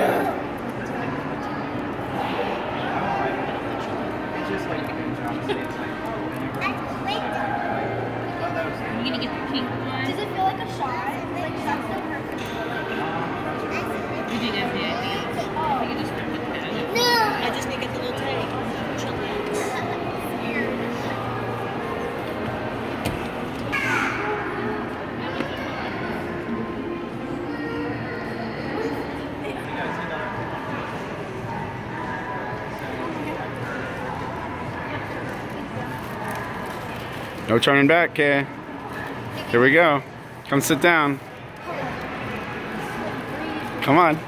I'm No turning back, Kay. Here we go. Come sit down. Come on.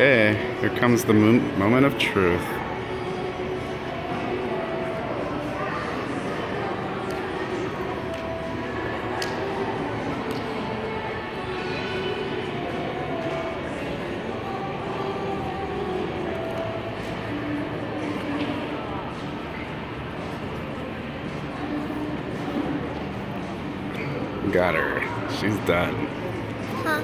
Okay, here comes the mo- moment of truth. Got her. She's done. Huh?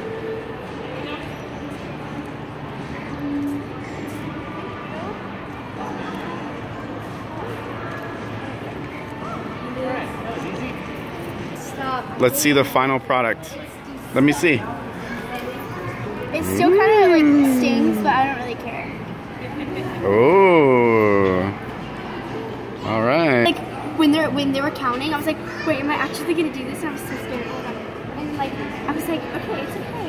Let's see the final product. Let me see. It still kind of like mm. stings, but I don't really care. oh. All right. Like when they're when they were counting, I was like, wait, am I actually gonna do this? And I was so scared. And like I was like, okay, it's okay.